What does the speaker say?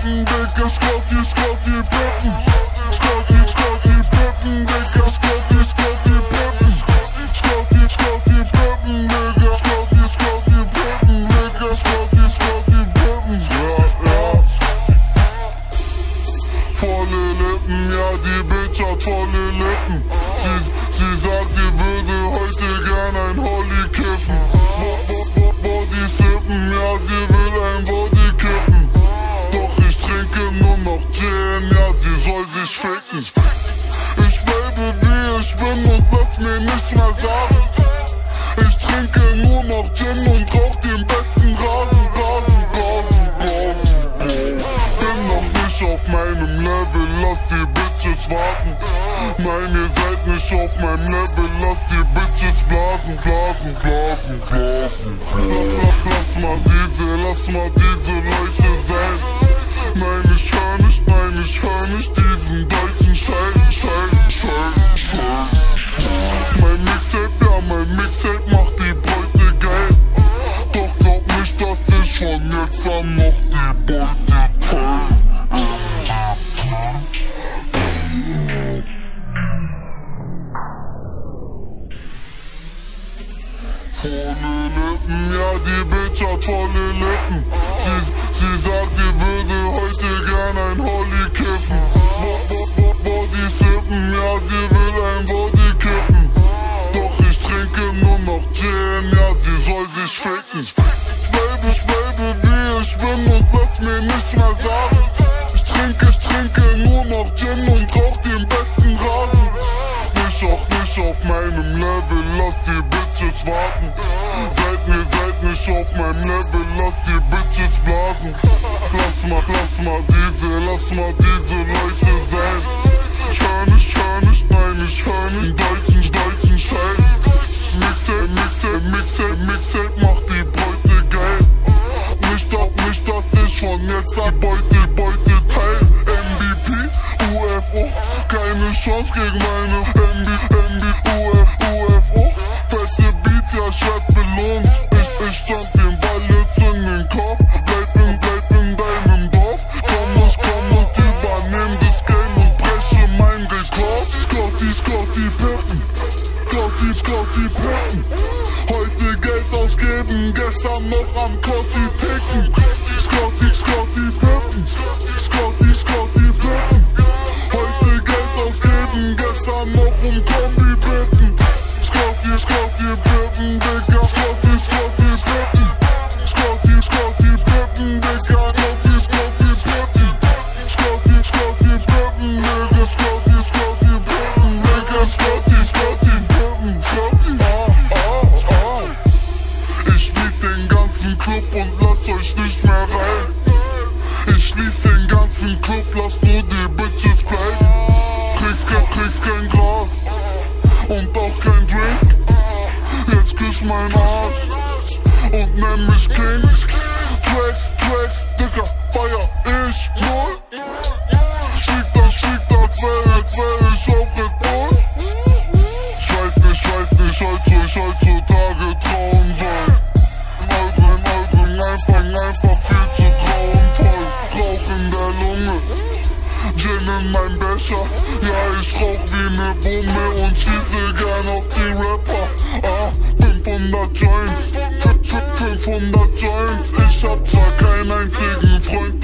pimpin', they can squat it, squat it, pimpin'. Squat it, squat it, pimpin', they can squat it, squat it, pimpin'. Squat it, they can squat it, squat they can squat it, squat. Yeah, yeah. Fall in, let the bitch, I fall. keiner sagen. Ich trinke nur noch Gin und rauch den besten Rasen, Rasen, Rasen, Rasen. Bin noch nicht auf meinem Level, lass die Bitches warten. Nein, ihr seid nicht auf meinem Level, lass die Bitches blasen, blasen, blasen, blasen. blasen. Lass mal diese, lass mal diese Leuchte sein. Volle Lippen, ja die Bitch hat volle Lippen. Sie, sie sagt, sie würde heute gern ein Holly kiffen Bo bo bo Body sippen, ja sie will ein Body kippen. Doch ich trinke nur noch Gin, ja sie soll sich ficken. Baby, baby, wie ich bin und lass mir nichts mehr sagen. Ich trinke, ich trinke nur noch Gin und rauch den besten Rasen. Nicht auch nicht auf meinem Level, lass die Bitches warten. Seid mir, seid nicht auf meinem Level, lass die Bitches blasen. Lass mal, lass mal diese, lass mal diese Leute ausgeben, gestern noch am Cotti ticken Scotty, Scotty, Pippen. Scotty, Scotty, Pippen. Heute Geld ausgeben, gestern noch lass nur die Bitches bleiben. Kriegst kein, kriegst kein Gras und auch kein Drink. Jetzt küss mein Arsch und nenn mich King. Tracks, Tracks, Dicker, feier ich null. Schwieg das, schwieg das, wär, als wär ich auf Red Bull. Ich nicht, weiß nicht, heute ich heutzutage Gin in mein Becher. Ja, ich rauch wie ne Bombe und schieße gern auf die Rapper. Ah, 500 Joints, 500 Joints. Ich hab zwar keinen einzigen Freund,